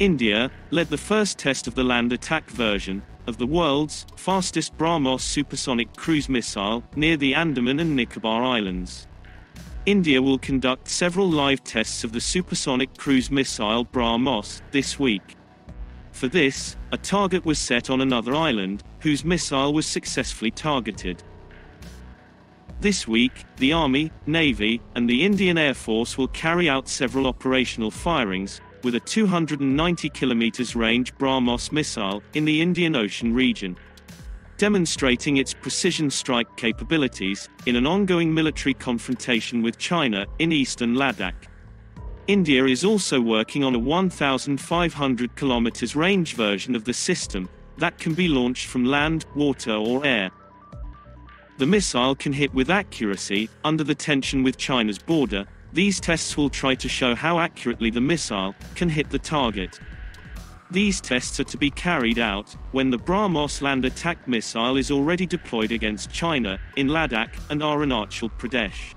India led the first test of the land attack version of the world's fastest BrahMos supersonic cruise missile near the Andaman and Nicobar Islands. India will conduct several live tests of the supersonic cruise missile BrahMos this week. For this, a target was set on another island, whose missile was successfully targeted. This week, the Army, Navy, and the Indian Air Force will carry out several operational firings, with a 290 km range BrahMos missile in the Indian Ocean region, demonstrating its precision strike capabilities in an ongoing military confrontation with China in eastern Ladakh. India is also working on a 1,500 km range version of the system that can be launched from land, water, or air. The missile can hit with accuracy under the tension with China's border, these tests will try to show how accurately the missile can hit the target. These tests are to be carried out when the BrahMos land attack missile is already deployed against China in Ladakh and Arunachal Pradesh.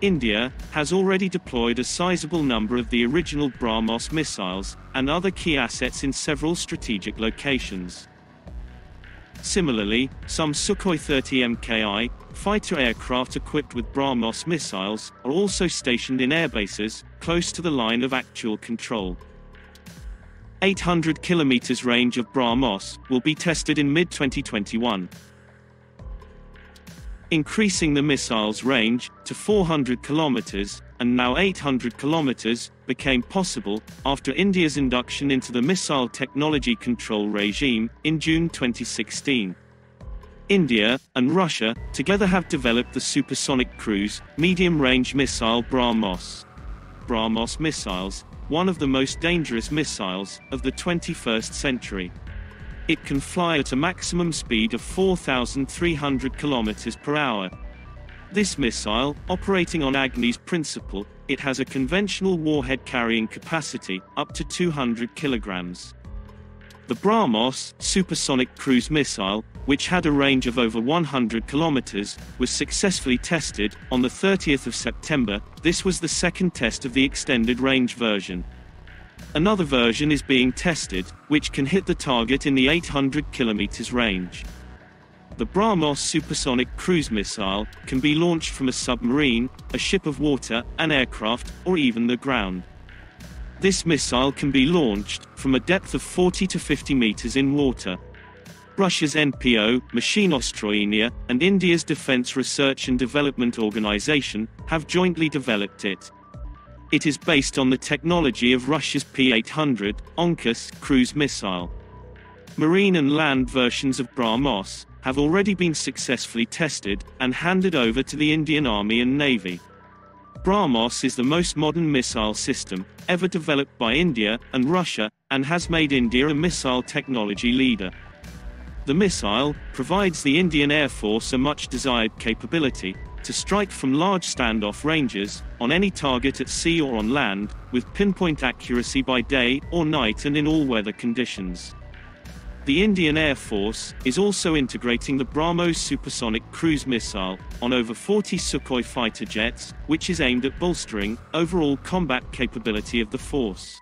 India has already deployed a sizable number of the original BrahMos missiles and other key assets in several strategic locations. Similarly, some Sukhoi 30 MKI fighter aircraft equipped with BrahMos missiles are also stationed in airbases close to the line of actual control. 800 kilometers range of BrahMos will be tested in mid-2021 increasing the missile's range to 400 kilometers, and now 800 kilometers, became possible after India's induction into the Missile Technology Control Regime in June 2016. India and Russia together have developed the supersonic cruise medium-range missile BrahMos. BrahMos missiles, one of the most dangerous missiles of the 21st century. It can fly at a maximum speed of 4,300 km per hour. This missile, operating on Agni's principle, it has a conventional warhead carrying capacity, up to 200 kilograms. The BrahMos supersonic cruise missile, which had a range of over 100 kilometers, was successfully tested on the 30th of September. This was the second test of the extended range version. Another version is being tested, which can hit the target in the 800 km range. The BrahMos supersonic cruise missile can be launched from a submarine, a ship of water, an aircraft, or even the ground. This missile can be launched from a depth of 40 to 50 meters in water. Russia's NPO, Mashinostroyenia, and India's Defense Research and Development Organization have jointly developed it. It is based on the technology of Russia's P-800 Oniks cruise missile. Marine and land versions of BrahMos have already been successfully tested and handed over to the Indian Army and Navy. BrahMos is the most modern missile system ever developed by India and Russia and has made India a missile technology leader. The missile provides the Indian Air Force a much desired capability to strike from large standoff ranges, on any target at sea or on land, with pinpoint accuracy by day or night and in all weather conditions. The Indian Air Force is also integrating the BrahMos supersonic cruise missile on over 40 Sukhoi fighter jets, which is aimed at bolstering overall combat capability of the force.